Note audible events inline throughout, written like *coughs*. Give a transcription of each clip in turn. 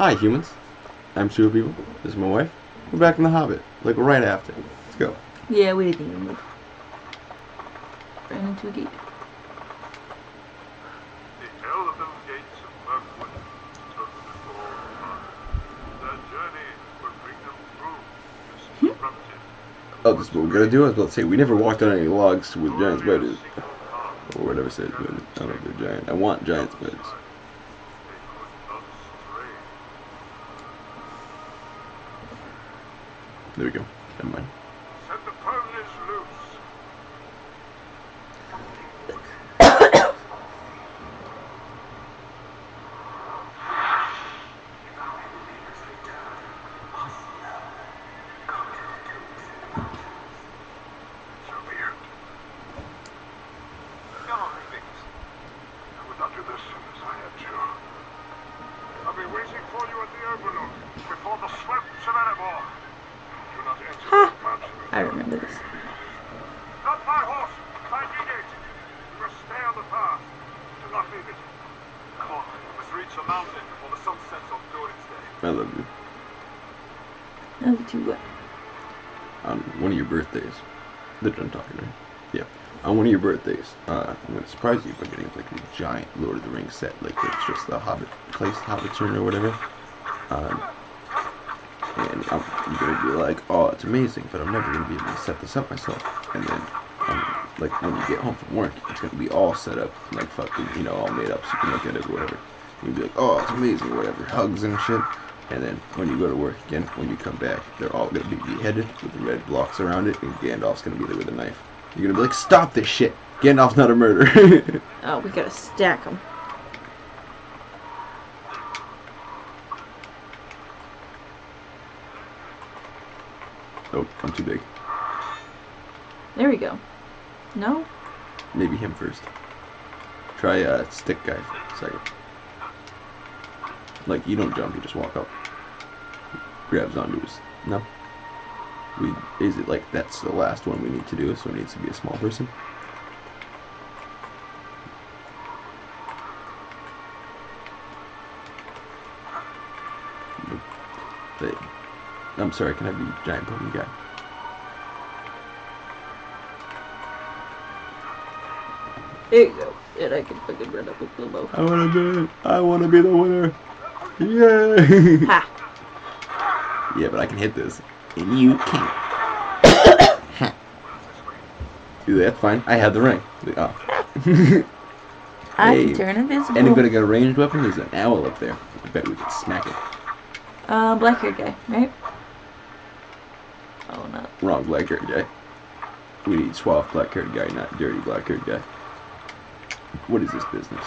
Hi, humans. I'm Sewer People. This is my wife. We're back in The Hobbit, like right after. Let's go. Yeah, we didn't even move. Ran into a gate. The elven gates of Mirkwood took before time. Journey will bring them through Oh, this is what we're gonna do? I was about to say, we never walked on any logs with giant spiders. Or whatever it says, but I don't know if they're giant. I want giant spiders. They could not stray. There we go. Never mind. Set the ponies loose. So be it. Come on, Vicks. I would not do this unless I had to. I'll be waiting for you at the Overlook before the slopes of Erebor. Do not enter Ha! the path. I remember this. Not my horse! I need it! You must stay on the path. Do not leave it. Come on, we must reach the mountain before the sun sets on love you. I love you. Too what? On one of your birthdays. That's what I'm talking to. Yeah. On one of your birthdays, uh, I'm gonna surprise you by getting like a giant Lord of the Rings set, like it's just the Hobbit place, Hobbit turn or whatever. Um, and I'm, I'm gonna be like, oh, it's amazing, but I'm never gonna be able to set this up myself. And then, um, like when you get home from work, it's gonna be all set up, like fucking, you know, all made up, so you can look at it or whatever. You'll be like, oh, it's amazing, whatever, hugs and shit. And then when you go to work again, when you come back, they're all gonna be beheaded with the red blocks around it, and Gandalf's gonna be there with a knife. You're gonna be like, stop this shit! Gandalf's not a murderer. *laughs* Oh, we gotta stack them. oh, I'm too big. There we go. No? Maybe him first. Try uh, stick guy for a second. Like you don't jump, you just walk up. Grabs onto his. No. We is it like that's the last one we need to do, so it needs to be a small person. Nope. I'm sorry, can I be giant pony guy? There you go. And I can fucking run up with Bilbo. I wanna do it. I wanna be the winner. Yay! Ha! yeah, but I can hit this, and you can't. Do that, fine. I have the ring. *laughs* Oh. I Hey, can turn invisible. Anybody got a ranged weapon? There's an owl up there. I bet we could smack it. Uh, black haired guy, right? Oh, no. Wrong black haired guy. We need suave black haired guy, not dirty black haired guy. What is this business?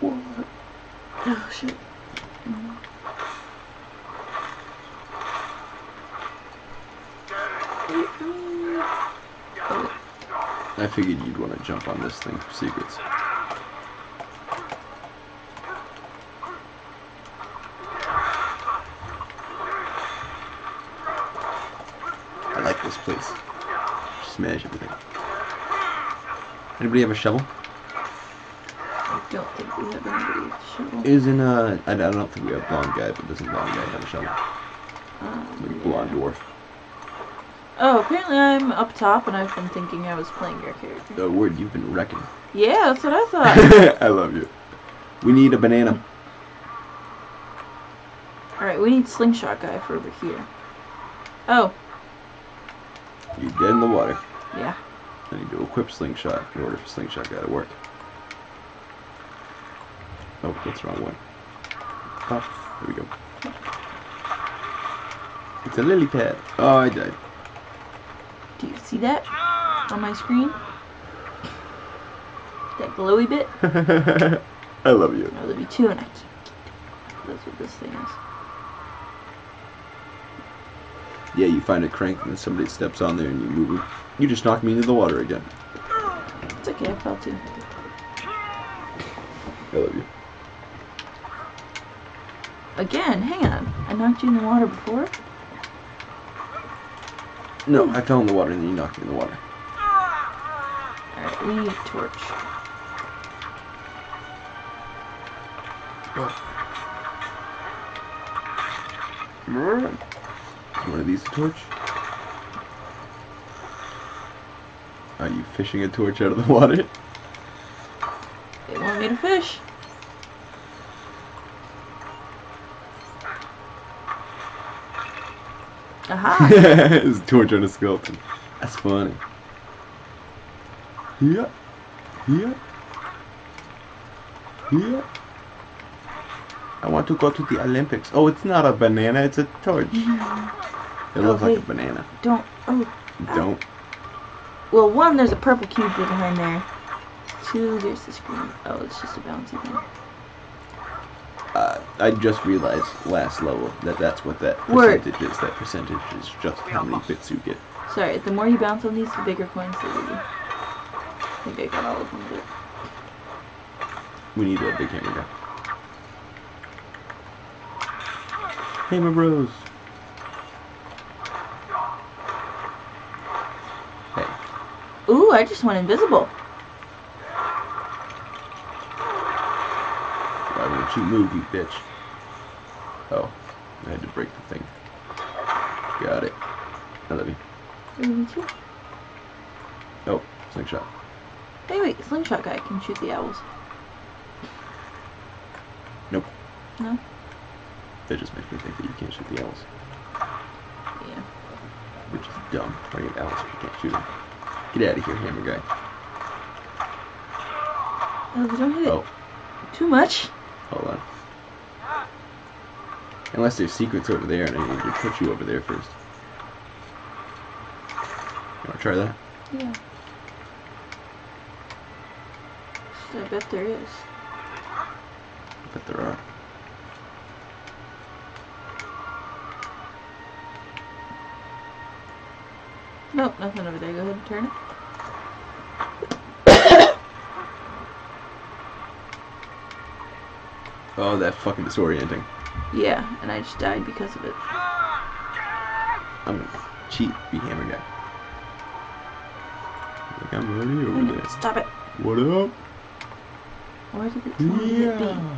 What? Oh, shit. Oh, I figured you'd want to jump on this thing for secrets. I like this place. Smash everything. Anybody have a shovel? I don't think we have anybody with a shovel. Isn't uh, I, I don't think we have blonde guy, but doesn't blonde guy have a shovel? Um, Like blonde dwarf. Oh, apparently I'm up top and I've been thinking I was playing your character. Oh, word, you've been wrecking. Yeah, that's what I thought. *laughs* I love you. We need a banana. Alright, we need slingshot guy for over here. Oh, You're dead in the water. yeah. I need to equip slingshot in order for slingshot guy to work. Oh, that's the wrong one. Oh, there we go. It's a lily pad. Oh, I died. Do you see that on my screen? That glowy bit? *laughs* I love you. No, there'll be two and I can't it. That's what this thing is. Yeah, you find a crank and then somebody steps on there and you move it. You just knocked me into the water again. It's okay, I fell too. I love you. Again, hang on. I knocked you in the water before? No, I fell in the water and then you knocked me in the water. Alright, we need a torch. Is one of these a torch? Are you fishing a torch out of the water? They want me to fish. Aha! *laughs* it's a torch on a skeleton. That's funny. Yeah. Yeah. Yeah. I want to go to the Olympics. Oh, it's not a banana, it's a torch. It looks like a banana. Don't. Oh. Don't. Well, one, there's a purple cube behind there. Two, there's the screen. Oh, it's just a bouncy thing. I just realized last level that that's what that Word. percentage is. That percentage is just how many bits you get. Sorry, the more you bounce on these, the bigger coins they give you. I think I got all of them, but. We need a big hammer guy. Hammer Bros. Hey, Ooh, I just went invisible. Won't you move, you bitch? Oh, I had to break the thing. Got it. I love you. Me too. Oh, slingshot. Hey, wait, slingshot guy can shoot the owls. Nope. No? That just makes me think that you can't shoot the owls, Yeah. which is dumb. Why you have owls if you can't shoot them? Get out of here, hammer guy. Oh, don't hit it Oh, too much. Hold on. Unless there's secrets over there, and I need to put you over there first. You wanna try that? Yeah. I bet there is. I bet there are. Nope, nothing over there. Go ahead and turn it. Oh, that fucking disorienting. Yeah, and I just died because of it. I'm gonna cheat, be hammer guy. Like I'm already a over there. Stop it. What up? Why did it tell me to hit B? Yeah.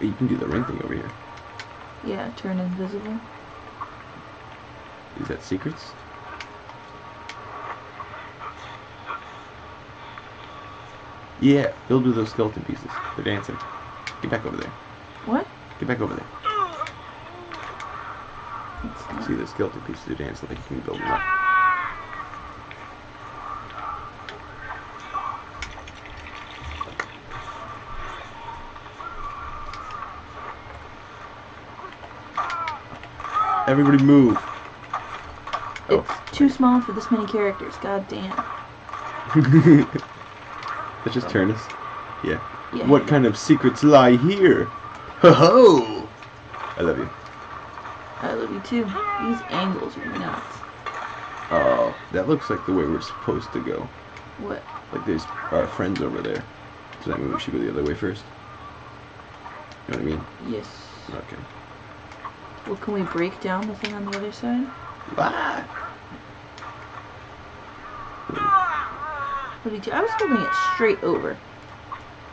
You can do the ring thing over here. Yeah, turn invisible. Is that secrets? Yeah, build with those skeleton pieces. They're dancing. Get back over there. What? Get back over there. Not. See the skeleton pieces are dancing like you can build them up. Everybody move. It's too small for this many characters. God damn. *laughs* Let's just turn us. Yeah. Yeah. What kind of secrets lie here? Ho ho! I love you. I love you too. These angles are nuts. Oh, that looks like the way we're supposed to go. What? Like there's our friends over there. Does that mean we should go the other way first? You know what I mean? Yes. Okay. Well, can we break down the thing on the other side? Ah! You? I was holding it straight over.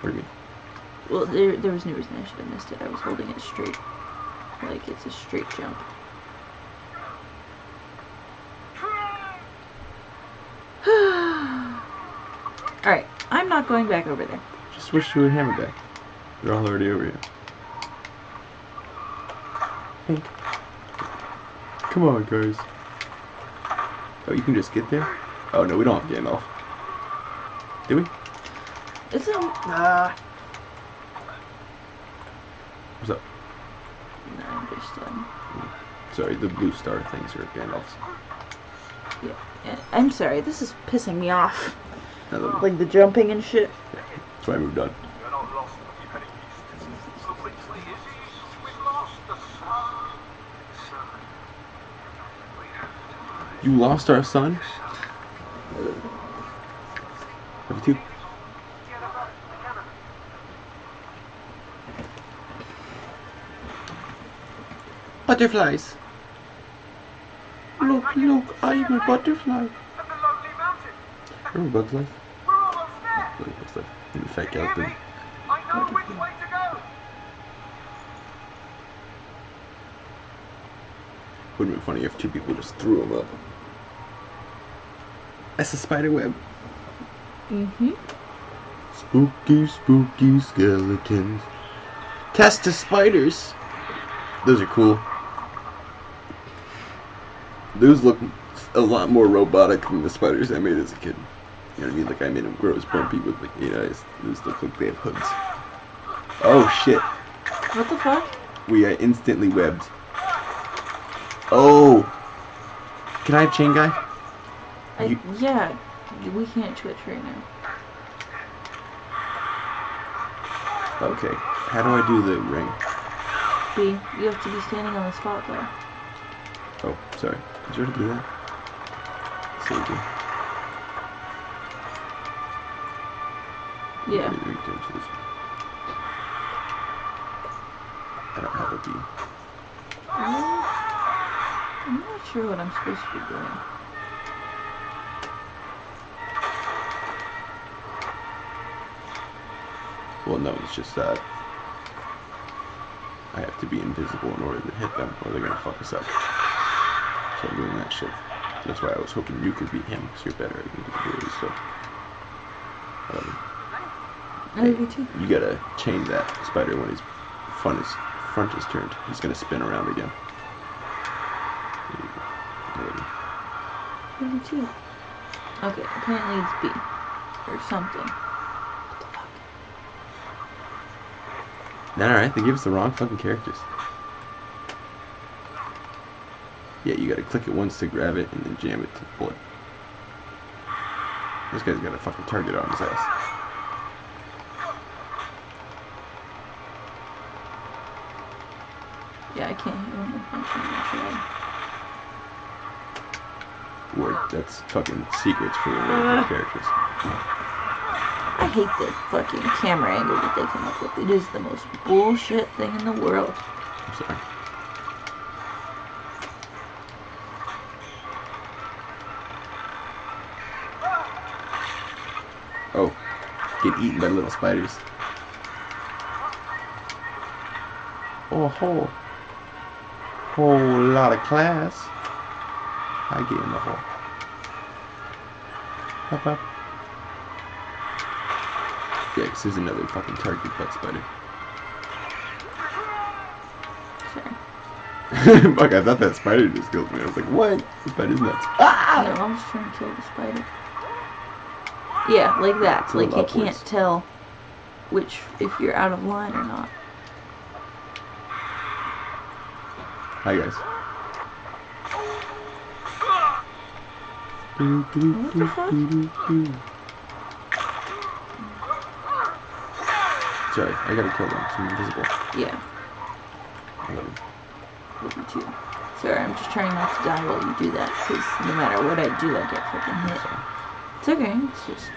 What do you? Well, there, there was no reason I should have missed it. I was holding it straight. Like it's a straight jump. *sighs* Alright, I'm not going back over there. Just switch to a hammer guy. They're all already over here. Hank. Come on, guys. Oh, you can just get there? Oh, no, we don't have Gandalf. Do we? It's a. Ah. What's up? No, I'm just, um. Sorry, the blue star things are Gandalf's. Yeah. yeah, I'm sorry, this is pissing me off. I love it. Like the jumping and shit. That's why I moved on. You lost our lost when you're heading east. So which way is east? We've lost the sun. Sun. We have to You lost our son? Have you two? get up together. Butterflies. Look, look, I'm a butterfly. At the lonely mountain. Remember Bug's Life? We're almost there. Like, Bug's Life. In the fake Hear out me? there. I know which way to go. Would have been funny if two people just threw him up. That's a spider web. Mm-hmm. Spooky, spooky skeletons. Test the spiders. Those are cool. Those look a lot more robotic than the spiders I made as a kid. You know what I mean? Like I made them grow as bumpy with like eight eyes. Those look like they have hoods. Oh shit! What the fuck? We are instantly webbed. Oh! Can I have chain guy? I, You- yeah, we can't twitch right now. Okay. How do I do the ring? B, you have to be standing on the spot though. Oh, sorry. Did you already do that? Yeah. I don't have a B. Uh, I'm not sure what I'm supposed to be doing. Well, no, it's just that I have to be invisible in order to hit them, or they're gonna fuck us up. So I'm doing that shit. That's why I was hoping you could beat him, because you're better at invisibility so... Um, I love you too. you gotta chain that spider when his front is, front is turned. He's gonna spin around again. There you go. I love you too. Okay, apparently it's B. Or something. What the fuck? Alright, they give us the wrong fucking characters. Yeah, you gotta click it once to grab it and then jam it to the bullet. This guy's got a fucking target on his ass. Yeah, I can't hear him. Word, that's fucking secrets for the Uh. characters. I hate the fucking camera angle that they come up with. It is the most bullshit thing in the world. I'm sorry. Oh, get eaten by little spiders. Oh, whole, whole lot of class. I get in the hole. Up, up. Yeah, 'cause there's another fucking target butt spider. *laughs* Fuck, I thought that spider just killed me. I was like, what? The spider's nuts. Ah! No, I'm just trying to kill the spider. Yeah, like that. Like you can't tell which if you're out of line or not. Hi, guys. What the fuck? Sorry, I gotta kill them. I'm invisible. Yeah, I love 'em. love you too. Sorry, I'm just trying not to die while you do that, because no matter what I do, I get fucking hit. It's okay, it's just...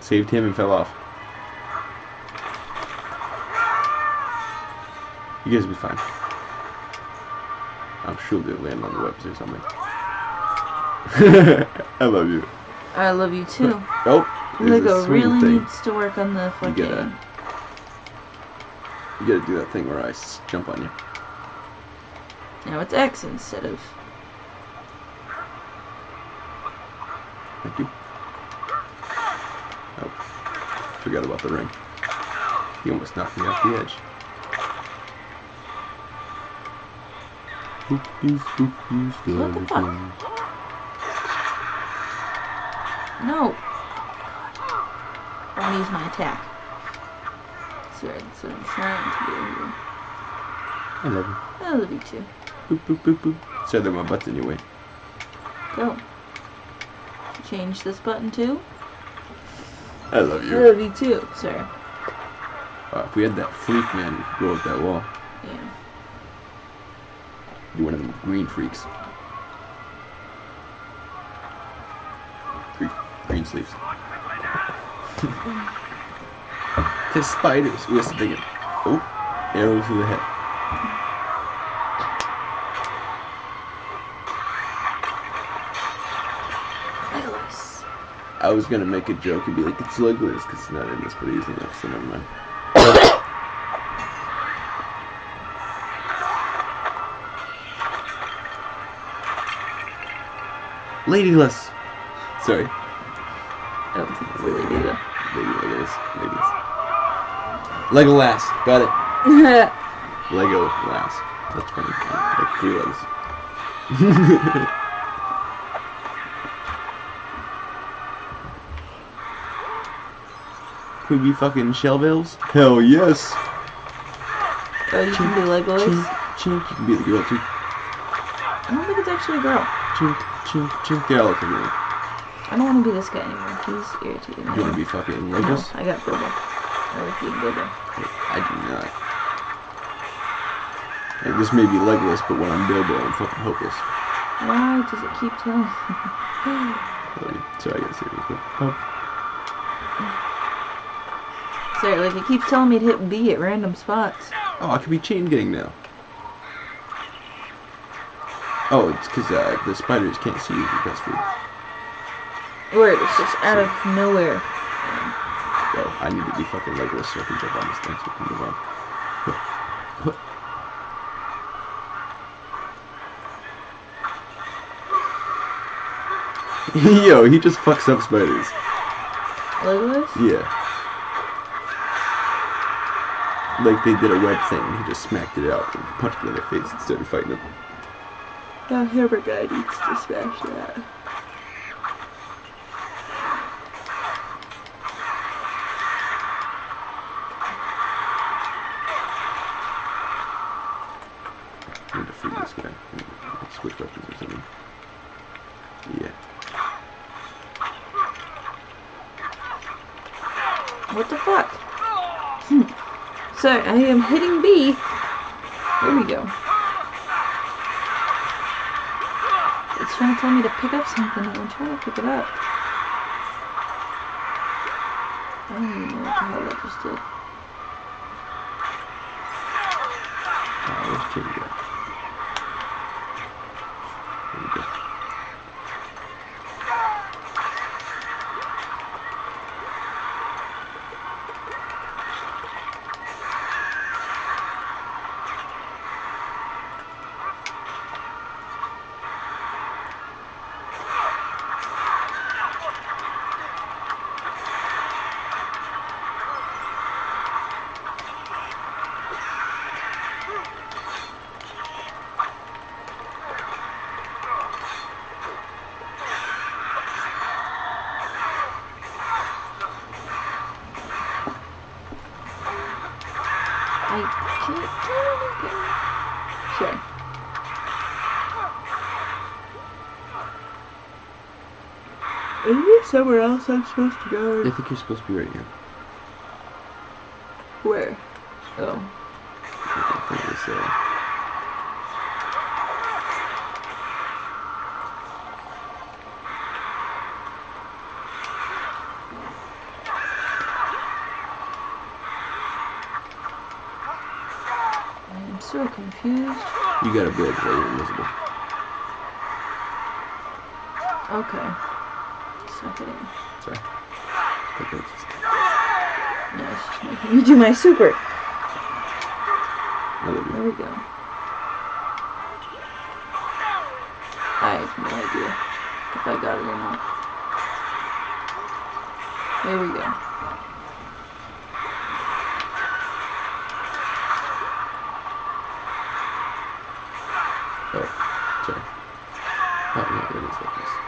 Saved him and fell off. You guys will be fine. I'm sure they'll land on the webs or something. *laughs* I love you. I love you too. Oh, Lego really thing. needs to work on the fucking... You gotta do that thing where I jump on you. Now it's X instead of... Thank you. Oh, forgot about the ring. He almost knocked me off the edge. What the fuck? No! I want to use my attack. Sorry, what I'm trying to do here. I love you. I love you too. Boop, boop, boop, boop. Sorry that my butt's in your way. Go. Change this button too. I love you. I love you too. sir. Uh, if we had that freak man go up that wall, Yeah. you one of them green freaks. Green, green sleeves. *laughs* the *laughs* spiders. Big one? Oh, arrow to the head. Nice. I was gonna make a joke and be like, it's Legolas because it's not in this, but he's in this, so never mind. *coughs* Ladyless! Sorry. I don't think it's do that. Lady Legolas. Legolas. Got it. *laughs* Lego Lass. That's funny. Like three legs. Could we fucking Shellbills? Hell yes! oh, you can be Legolas? Chink, chink. You can be the girl too. I don't think it's actually a girl. Chink, chink, chink. They all look like me. I don't want to be this guy anymore. He's irritating me. You wanna be fucking No, I got Bilbo. I like being Bilbo. I do not. Like, this may be legless, but when I'm Bilbo, I'm fucking hopeless. Why does it keep telling Really. Sorry, I gotta say it real quick. Oh. Sorry, like it keeps telling me to hit B at random spots. Oh, I could be chain getting now. Oh, it's because uh, the spiders can't see you if you press Word, it's just out of nowhere. I need to be fucking Legolas so I can jump on this thing so we can move on. Yo, he just fucks up spiders. Legolas? Yeah. Like they did a web thing, and he just smacked it out and punched it in the face instead of fighting them. That hammer guy needs to smash that. I need to free this guy. Switch weapons or something. Yeah. What the fuck? Hmm. Sorry, I am hitting B. There we go. It's trying to tell me to pick up something, I'm trying to pick it up. I don't even know what the hell that just did. Somewhere else I'm supposed to go? I think you're supposed to be right here. Where? Oh. I think it's, uh, I am so confused. you gotta build while you're invisible. Okay. My super. There we go. I have no idea if I got it or not. There we go. Oh, sorry. Oh, no, it is like this.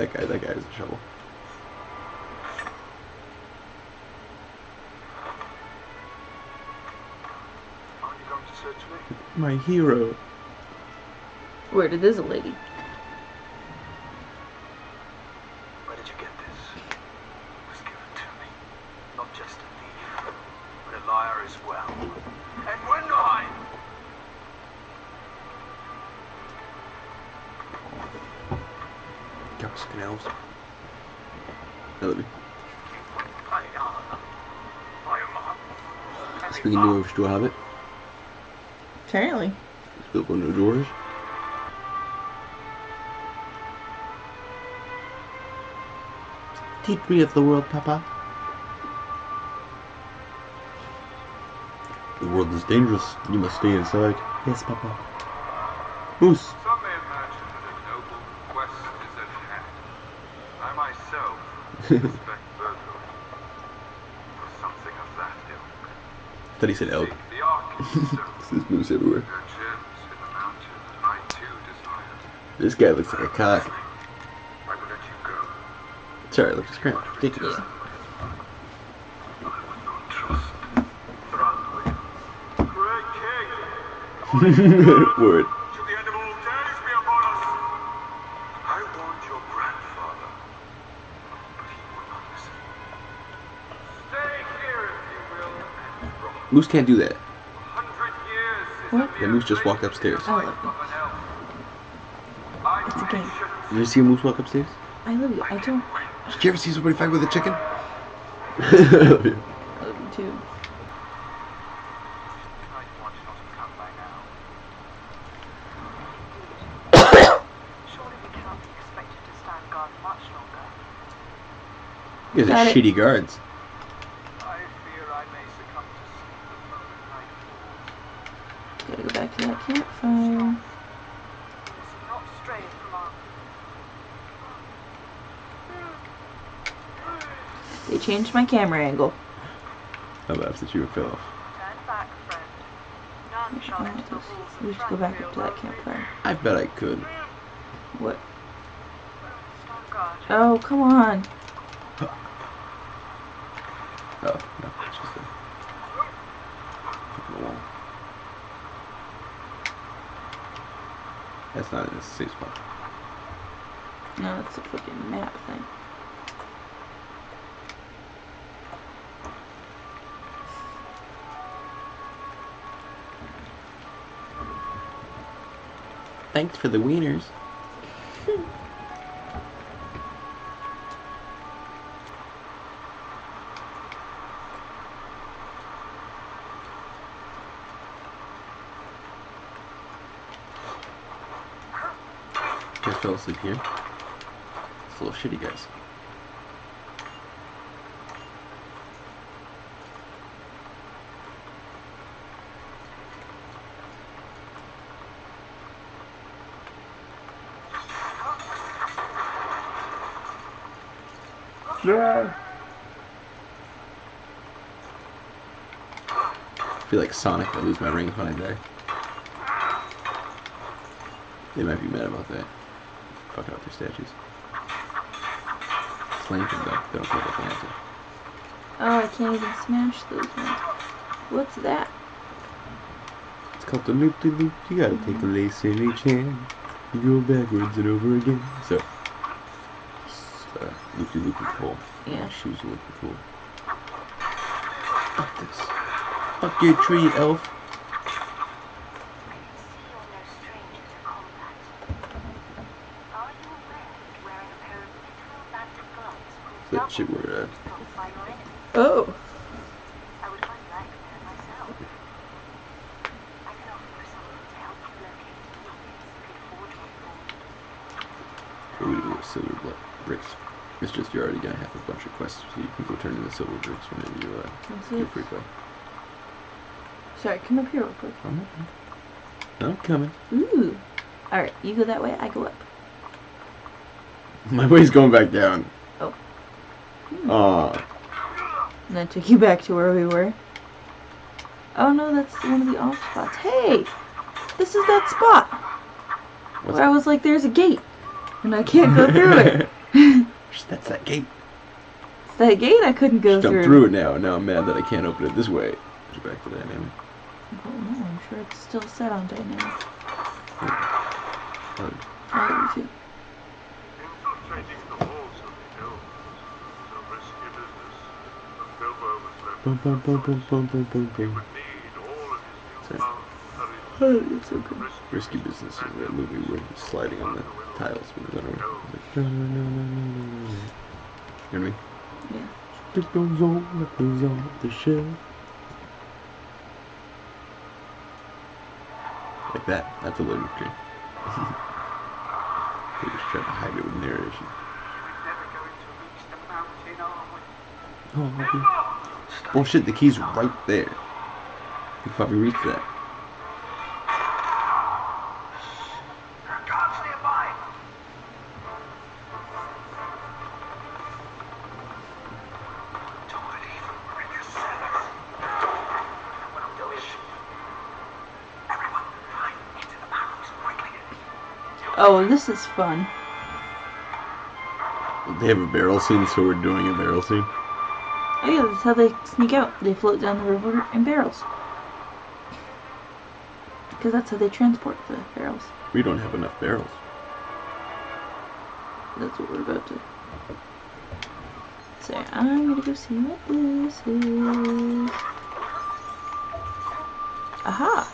That guy, that guy is a shovel. Are you going to My hero. Where did this lady. Caps canals. I love you. I am... I am... Speaking of do I have it? Apparently. Still open the doors. Teach me of the world, Papa. The world is dangerous. You must stay inside. Yes, Papa. Moose. Some may imagine that a noble quest is at hand. I myself suspect Virgo for something of that ilk. Thought he said elk. Seek the Ark itself. There's moose everywhere. There are gems in the mountain that I too desire. This guy looks like a cock. I will let you go. Sorry, look, just crap. Ridiculous. *laughs* Yeah. I will not trust Thranduil. Great King! Word. Till the end of all days be upon us! I warned your grandfather, but he would not listen. Stay here if you will, and from Moose can't do that. a hundred years is What? a Yeah, Moose just walked upstairs. in the I love of an elf. I'm It's a game. patient. Did you see a moose walk upstairs? I love you. I don't. Did you ever see somebody fight with a chicken? *laughs* I love you. I love you too. I want you not to come by now. Surely we cannot be expected to stand guard much longer. You guys are Got it. shitty guards. I fear I may succumb to sleep the moment night falls. Gotta go back to that campfire. We must not stray from our They changed my camera angle. I laughed at you and fell off. turn back, friend. None shall enter the halls of We should go back up to that campfire. I bet I could. What? Oh, come on. *laughs* Oh, no, it's just a fucking wall. That's not in a safe spot. No, that's a fucking map thing. Thanks for the wieners. Guys fell asleep here. It's a little shitty, guys. I feel like Sonic. I lose my ring when I die. They might be mad about that. Fucking up their statues. Slaying them though. They don't care about the answer. Oh, I can't even smash those ones. What's that? It's called the loop de loop. You gotta take a lace in each hand. You go backwards and over again. So, it's, uh, loop de loop pole. Yeah. Shoes are looking cool. Fuck this. Fuck your tree, elf. I can see you're no stranger to combat. Are you aware that wearing a pair of literal bandit gloves will That double shit were, the shots by your enemy? Oh. I would quite like that myself. I can offer someone to help you locate the units that could one for you. Ooh, silver bricks. It's just you're already gonna have a bunch of quests, so you can go turn into silver bricks whenever you uh, What's do free play. Sorry, come up here real quick. I'm, I'm coming. Ooh. Alright, you go that way, I go up. *laughs* My way's going back down. Oh. Hmm. Aw. And that took you back to where we were. Oh no, that's one of the off spots. Hey! This is that spot! What's Where I was like, there's a gate. And I can't go through it. *laughs* That's that gate. It's that gate I couldn't go through. Jump through. through it now. Now I'm mad that I can't open it this way. Back to dynamic. Well, no, I'm sure it's still set on dynamic. Uh, I love you too. Infiltrating the halls of the elves is a risky business. When Bilbo was left boom, boom, boom, boom, boom, boom, boom, boom. would need all of his Sorry. newfound courage. It's so good. Risky Business is that movie where he's sliding on the tiles with his underwear. Like, no, no, no, no, no, no, no. You know what I mean? Yeah. It goes on, it goes on the shelf. Like that. That's a loading screen. *laughs* they just try to hide it with narration. Oh, okay. oh shit, the key's right there. You probably reached that. Oh, this is fun. They have a barrel scene, so we're doing a barrel scene. Oh yeah, that's how they sneak out. They float down the river in barrels. Because that's how they transport the barrels. We don't have enough barrels. That's what we're about to say. I'm gonna go see what this is. Aha!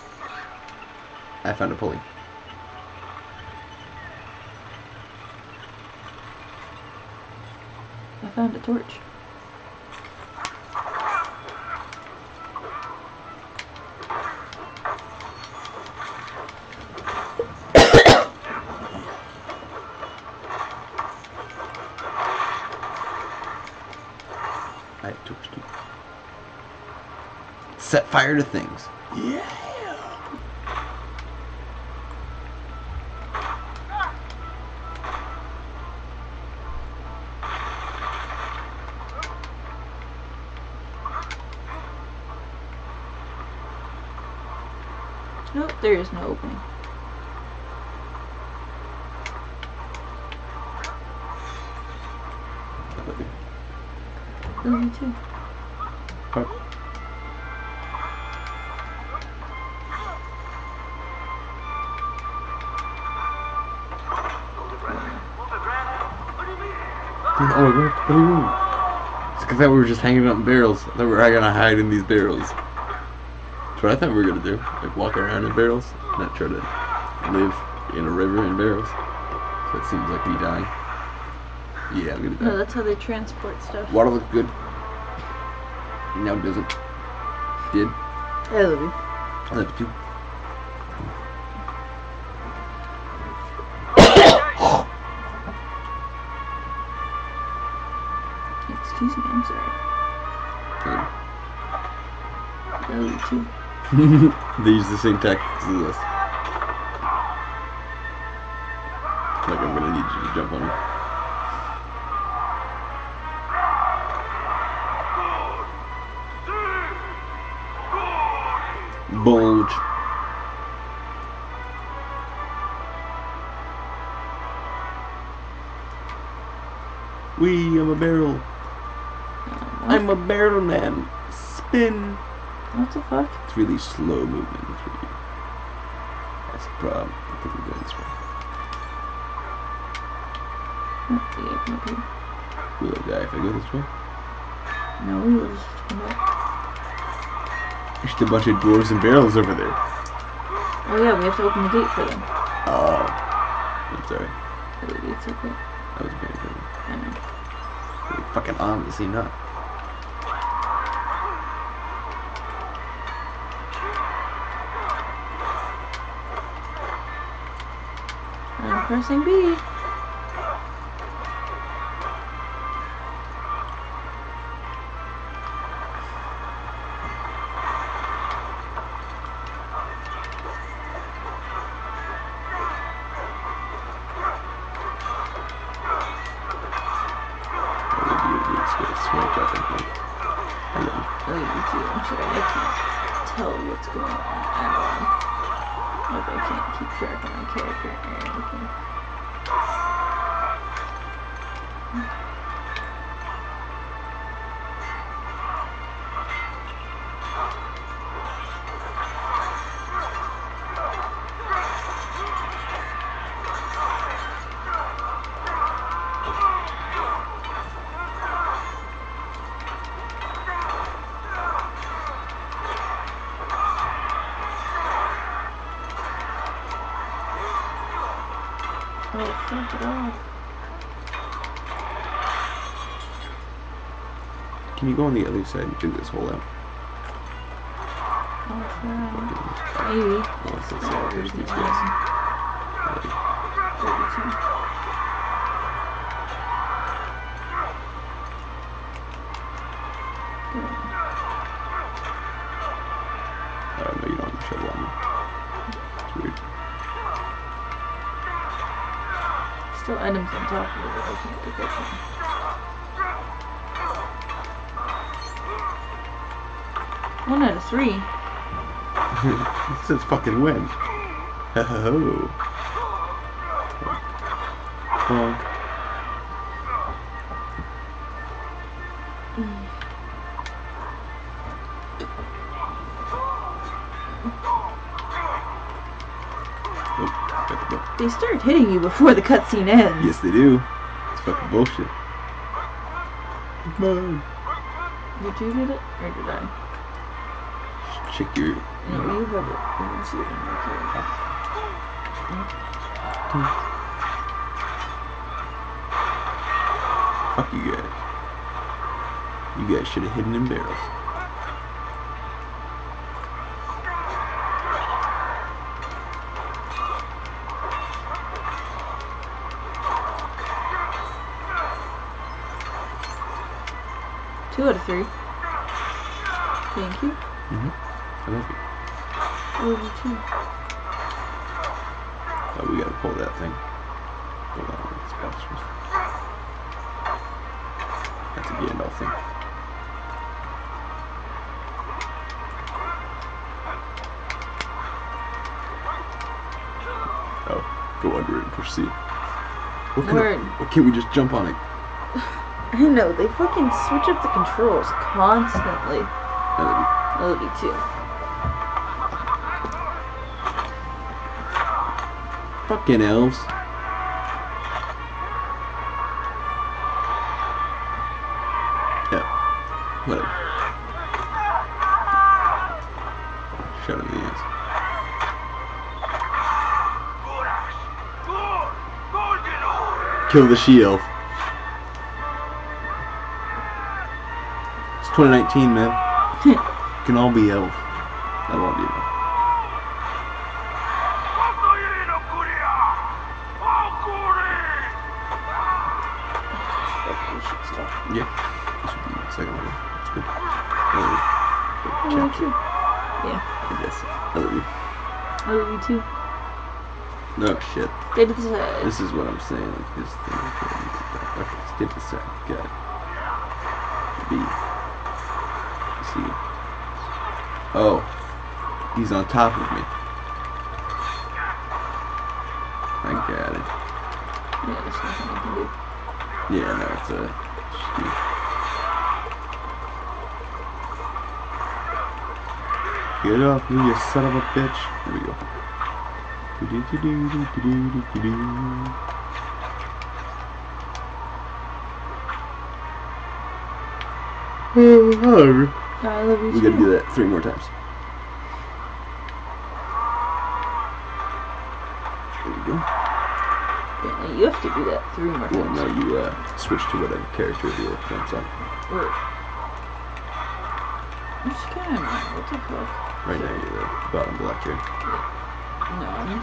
I found a pulley. Found a torch. *coughs* I have torch too. Set fire to things. Yeah. Nope, there is no opening. Love you. Too. Huh? Oh, what, do you mean? It's because thought we were just hanging out in barrels. That were gonna hide in these barrels. That's what I thought we were gonna do. Like walk around in barrels, not try to live in a river in barrels. So it seems like me dying. Yeah, I'm gonna die. No, that's how they transport stuff. Water looks good. Now it doesn't. Did. I love you. I love you too. Excuse me, I'm sorry. I love you too. *laughs* they use the same tactics as us. Like I'm gonna need you to jump on me. Bulge. Wee, I'm a barrel. Um, I'm a barrel man. The fuck? It's really slow movement for you. That's the problem. I think we're going this way. Yeah, here. Will I die if I go this way? No, we will just come back. There's just a bunch of dwarves and barrels over there. Oh yeah, we have to open the gate for them. Oh. I'm sorry. Gate's okay. I was being good. I know. Really fucking obviously not. Pressing B. fuck it off. Can you go on the other side and figure this hole out? Maybe. Oh, it's the side. There's these guys. on top of it. I can pick up one. One out of three. *laughs* this is fucking win. Ho ho ho. Hitting you before the cutscene ends. Yes, they do. It's fucking bullshit. Mine. Did you get it? Or did I? Check your. No, you have it. You can see it in my character. Fuck you guys. You guys should have hidden in barrels. Three. Thank you. Mhm. I love you. I love you too. Oh, we gotta pull that thing. Hold on, it's monstrous. That's a Gandalf thing. Oh, go under it and C. What can, what can't we just jump on it? *laughs* I know, they fucking switch up the controls constantly. Uh, I love you too. fucking elves. Yeah, whatever. Shut him in the ass. Kill the she elf. 2019, man. *laughs* Can all be elf. I love you. Yeah. This would be the second one. It's good. I love you too. Yeah, I guess. I love you. I love you too. No shit. To the side. This is what I'm saying. Like this thing. Okay, skip the side. Got it. B. Oh. He's on top of me. I got it. Yeah, there's nothing no, it's a... Get off me, you son of a bitch. Here we go. Oh, I love you we too. gotta do that three more times. There we go. Yeah, no, you have to do that three more Well, times. Well, no, you uh, switch to whatever character you want on. Or... Which can? What the fuck? Right now, you're the bottom black here. No, I'm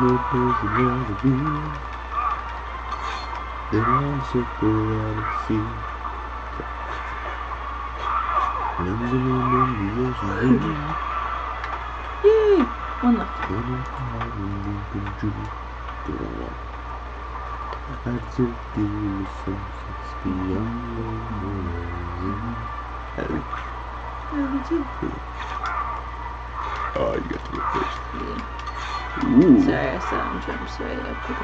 good news you never be. They want to go out and see. Runs around in the ocean. Yay! One left. One left. One left. One left. I just feel something's beyond the horizon. Oh, you got to go first. Yeah. Ooh. Sorry, I saw him to say I put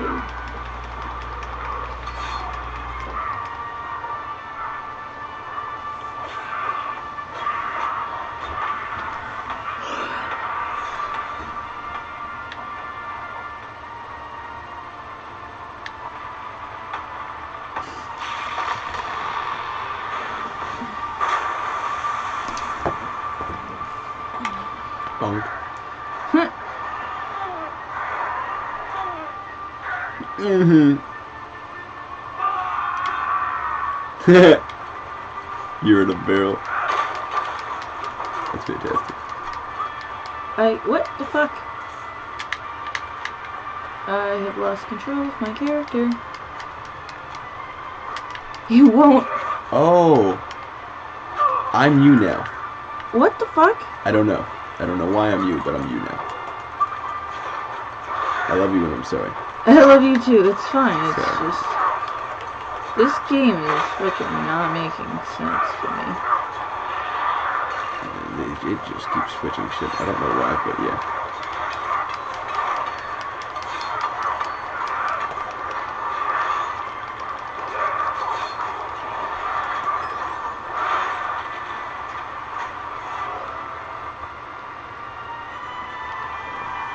Mm-hmm. *laughs* You're in a barrel. That's fantastic. I what the fuck? I have lost control of my character. You won't. Oh. I'm you now. What the fuck? I don't know. I don't know why I'm you, but I'm you now. I love you and I'm sorry. I love you too. It's fine. It's Sorry. just this game is freaking not making sense to me. It, it just keeps switching shit. I don't know why, but yeah.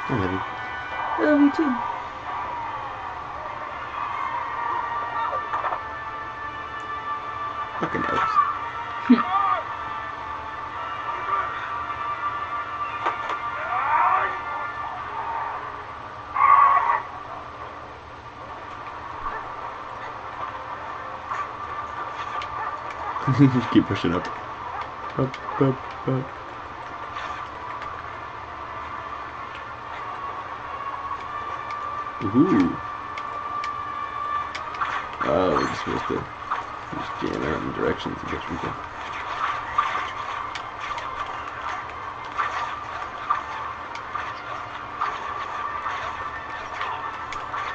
I love you. I love you too. Just *laughs* keep pushing up. Up, up, up. Ooh. Oh, we're just supposed to just jam out in directions, I guess we can.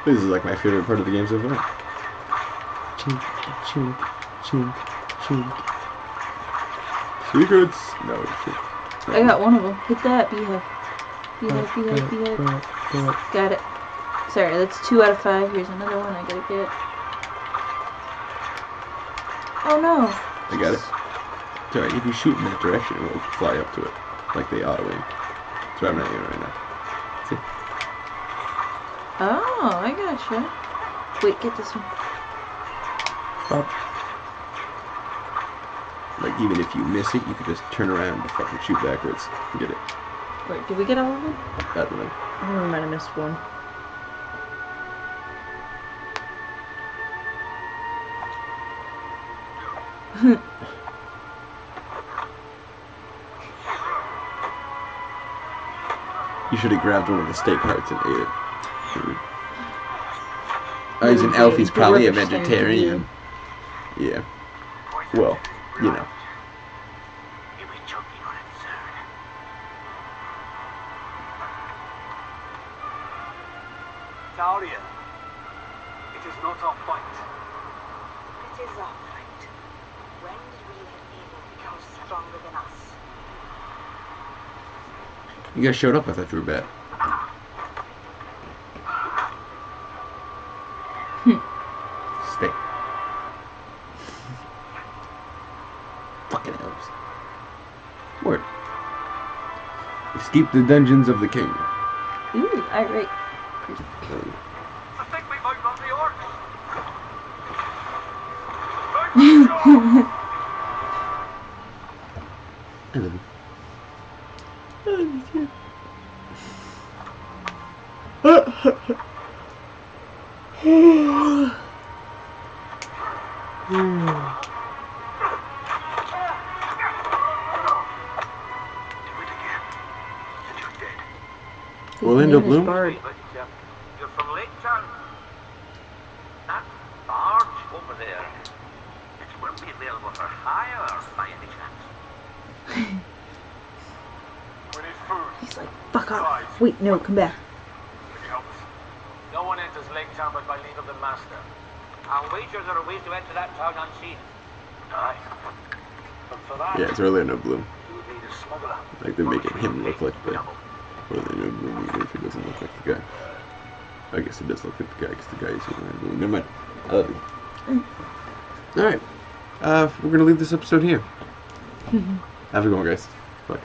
This is like my favorite part of the game so far. Chink, chink, chink, chink. Secrets! No. I got one of them. Hit that, beehive. Beehive, beehive, beehive. Got it. Sorry, that's two out of five. Here's another one I gotta get. Oh no. I got it. Alright, if you shoot in that direction, it will fly up to it. Like they auto aim. That's what I'm not doing right now. See? Oh, I gotcha. Wait, get this one. Bop. Even if you miss it, you could just turn around and fucking shoot backwards and get it. Wait, did we get all of them? I don't know. We might have missed one. *laughs* You should have grabbed one of the steak hearts and ate it. Oh, he's an elf, he's probably a Rubbish thing to vegetarian. Yeah. Well, you know. You guys showed up, I thought you were bad. Stay. Fucking elves. Word. Escape the dungeons of the king. Ooh, alright. I think we might run the orcs. *laughs* I love you. Orlando His Bloom? Bard. But uh, you're from Lake Town. That barge over there. It wouldn't be available for hire by any chance. We need food. He's like, fuck off. Wait, no, come back. Can you help us? No one enters Lake Town but by leave of the master. I'll wager there are ways to enter that town unseen. Aye. But for that, Yeah, it's Orlando Bloom. You would need a smuggler. Like they're making him look like the Orlando Bloom, even if doesn't look like the guy. I guess it does look like the guy, because the guy is Bloom. Never mind. I love you. Alright. Uh, we're gonna leave this episode here. *laughs* Have a good one, guys. Bye.